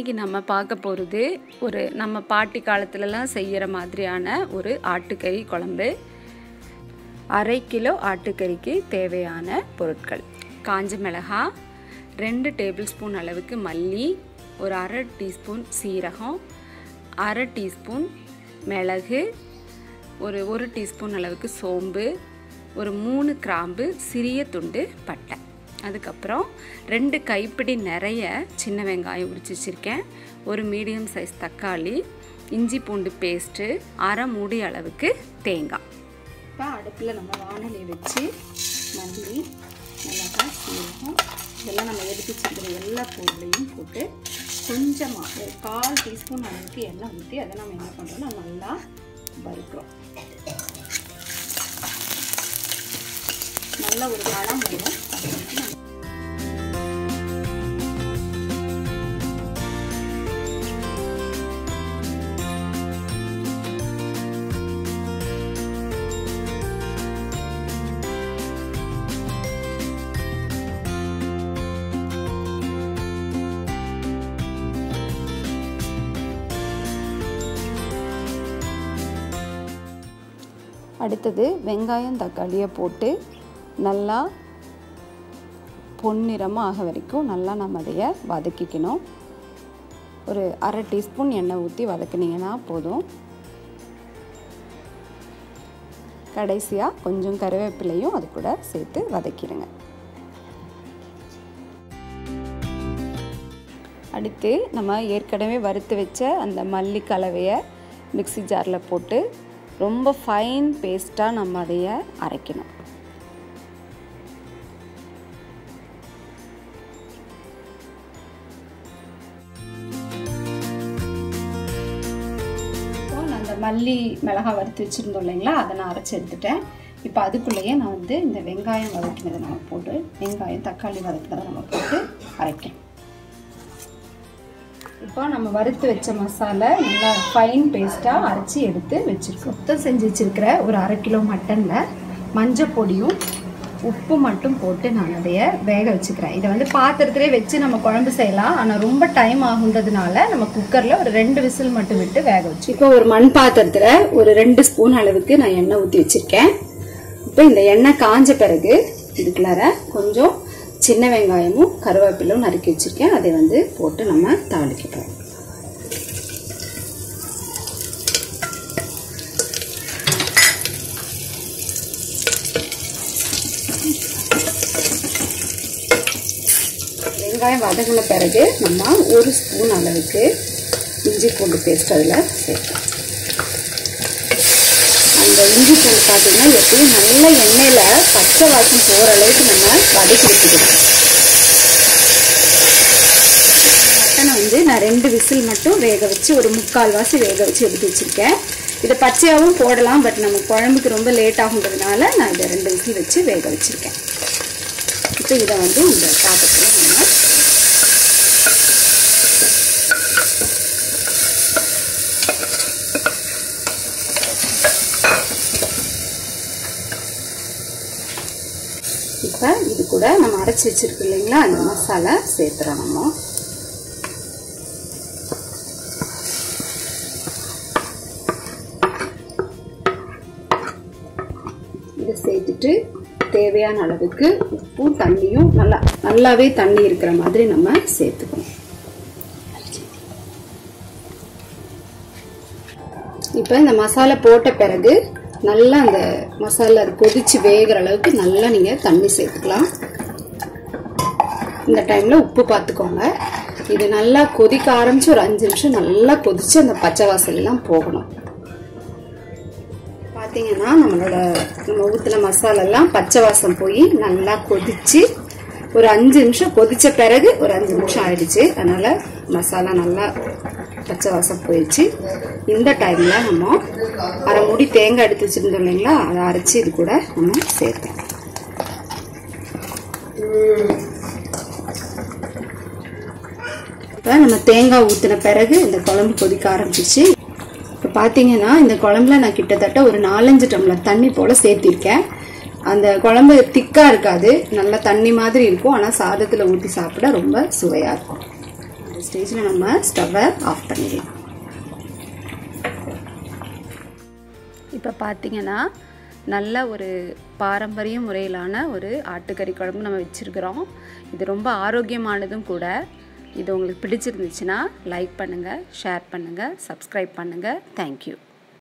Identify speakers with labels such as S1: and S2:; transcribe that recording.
S1: இன்றைக்கி நம்ம பார்க்க போகிறது ஒரு நம்ம பாட்டி காலத்துலலாம் செய்கிற மாதிரியான ஒரு ஆட்டுக்கறி குழம்பு. அரை கிலோ ஆட்டுக்கறிக்கு தேவையான பொருட்கள். காஞ்ச மிளகா ரெண்டு டேபிள் ஸ்பூன் அளவுக்கு மல்லி ஒரு அரை டீஸ்பூன் சீரகம் அரை டீஸ்பூன் மிளகு ஒரு ஒரு டீஸ்பூன் அளவுக்கு சோம்பு ஒரு மூணு கிராம்பு சிறிய துண்டு பட்டை. அதுக்கப்புறம் ரெண்டு கைப்பிடி நிறைய சின்ன வெங்காயம் உரிச்சு வச்சுருக்கேன். ஒரு மீடியம் சைஸ் தக்காளி இஞ்சி பூண்டு பேஸ்ட்டு அரை மூடி அளவுக்கு தேங்காய். இப்போ அடுப்பில் நம்ம வானொலி வச்சு மல்லி மிளகா சீரகம் இதெல்லாம் நம்ம எடுத்து வச்சுருக்கிற எல்லா பொருளையும் போட்டு கொஞ்சமாக ஒரு கால் டீஸ்பூன் அளவுக்கு எண்ணெய் ஊற்றி அதை நம்ம என்ன பண்ணுறோம்னா நல்லா வறுக்கிறோம். நல்ல ஒரு மனம் வரும். அடுத்தது வெங்காயம் தக்காளியை போட்டு நல்லா பொன்னிறமாக ஆக வரைக்கும் நல்லா நம்ம அதைய வதக்கிக்கணும். ஒரு அரை டீஸ்பூன் எண்ணெய் ஊற்றி வதக்குனீங்கன்னா போதும். கடைசியாக கொஞ்சம் கருவேப்பிலையும் அது கூட சேர்த்து வதக்கிடுங்க. அடுத்து நம்ம ஏற்கனவே வறுத்து வச்ச அந்த மல்லி கலவையை மிக்சி ஜாரில் போட்டு ரொம்ப ஃபைன் பேஸ்ட்டாக நம்ம அதைய அரைக்கணும். அந்த மல்லி மிளகாய் வறுத்து வச்சுருந்தோம் இல்லைங்களா அதை நான் அரைச்சி எடுத்துட்டேன். இப்போ அதுக்குள்ளேயே நான் வந்து இந்த வெங்காயம் வதக்கினதை நம்ம போட்டு வெங்காயம் தக்காளி வதக்கினதை நம்ம போட்டு அரைக்கேன் இப்போ நம்ம வறுத்து வச்ச மசாலா நல்லா ஃபைன் பேஸ்ட்டாக அரைச்சி எடுத்து வச்சுருக்கோம். சுத்தம் செஞ்சு வச்சுருக்கிற ஒரு அரை கிலோ மட்டனில் மஞ்சள் பொடியும் உப்பு மட்டும் போட்டு நான் அதைய வேக வச்சுக்கிறேன். இதை வந்து பாத்திரத்திலே வச்சு நம்ம குழம்பு செய்யலாம். ஆனால் ரொம்ப டைம் ஆகுன்றதுனால நம்ம குக்கரில் ஒரு ரெண்டு விசில் மட்டும் விட்டு வேக வச்சு இப்போ ஒரு மண் பாத்திரத்தில் ஒரு ரெண்டு ஸ்பூன் அளவுக்கு நான் எண்ணெய் ஊற்றி வச்சுருக்கேன். இப்போ இந்த எண்ணெய் காஞ்ச பிறகு இதுக்குள்ளார கொஞ்சம் சின்ன வெங்காயமும் கருவேப்பிலும் நறுக்கி வச்சுருக்கேன். அதை வந்து போட்டு நம்ம தாளிக்கிறோம் வெங்காயம் வதங்கின பிறகு நம்ம ஒரு ஸ்பூன் அளவுக்கு இஞ்சி பூண்டு பேஸ்ட் அதில் சேர்க்கலாம். அந்த இஞ்சி பூண்டு பார்த்தீங்கன்னா எப்பயும் நல்ல எண்ணெயில் பச்சை வாசம் போகிற அளவுக்கு நம்ம வதக்கி வச்சுக்கணும் மட்டனை வந்து நான் ரெண்டு விசில் மட்டும் வேக வச்சு ஒரு முக்கால் வாசி வேக வச்சு எடுத்து வச்சுருக்கேன். இதை பச்சையாகவும் போடலாம் பட் நம்ம குழம்புக்கு ரொம்ப லேட் ஆகுங்கிறதுனால நான் இதை ரெண்டு விசில் வச்சு வேக வச்சுருக்கேன். இப்போ இதை வந்து இந்த பாத்திரத்தில் நம்ம இப்போ இது கூட நம்ம அரைச்சி வச்சிருக்கு இல்லைங்களா? அந்த மசாலா சேர்த்துறோம் நம்ம. இதை சேர்த்துட்டு தேவையான அளவுக்கு உப்பும் தண்ணியும் நல்லா நல்லாவே தண்ணி இருக்கிற மாதிரி நம்ம சேர்த்துக்கணும். இப்போ இந்த மசாலா போட்ட பிறகு நல்லா அந்த மசாலா அது கொதிச்சு வேகிற அளவுக்கு நல்லா நீங்கள் தண்ணி சேர்த்துக்கலாம். இந்த டைமில் உப்பு பார்த்துக்கோங்க இது நல்லா கொதிக்க ஆரம்பிச்சு ஒரு அஞ்சு நிமிஷம் நல்லா கொதிச்சு அந்த பச்சை வாசலாம் போகணும். பார்த்தீங்கன்னா நம்மளோட நம்ம ஊத்துல மசாலெல்லாம் பச்சை வாசம் போய் நல்லா கொதிச்சு ஒரு அஞ்சு நிமிஷம் கொதிச்ச பிறகு ஒரு அஞ்சு நிமிஷம் ஆயிடுச்சு. அதனால மசாலா நல்லா பச்சை வாசம் போயிடுச்சு. இந்த டைம்ல நம்ம அரை மூடி தேங்காய் எடுத்து வச்சிருந்தோம் இல்லைங்களா? அதை அரைச்சி இது கூட நம்ம சேர்த்தோம் இப்போ நம்ம தேங்காய் ஊற்றின பிறகு இந்த குழம்பு கொதிக்க ஆரம்பிச்சிச்சு. இப்போ பார்த்தீங்கன்னா இந்த குழம்புல நான் கிட்டத்தட்ட ஒரு நாலஞ்சு டம்ளர் தண்ணி போல் சேர்த்திருக்கேன். அந்த குழம்பு திக்காக இருக்காது. நல்லா தண்ணி மாதிரி இருக்கும். ஆனால் சாதத்தில் ஊற்றி சாப்பிட ரொம்ப சுவையாக இருக்கும். இந்த ஸ்டேஜில் நம்ம ஸ்டவ்வை ஆஃப் பண்ணிடலாம். இப்போ பார்த்தீங்கன்னா நல்ல ஒரு பாரம்பரிய முறையிலான ஒரு ஆட்டுக்கறி குழம்பு நம்ம வச்சுருக்கிறோம். இது ரொம்ப ஆரோக்கியமானதும் கூட. இது உங்களுக்கு பிடிச்சிருந்துச்சுன்னா லைக் பண்ணுங்கள் ஷேர் பண்ணுங்கள் சப்ஸ்கிரைப் பண்ணுங்கள் தேங்க்யூ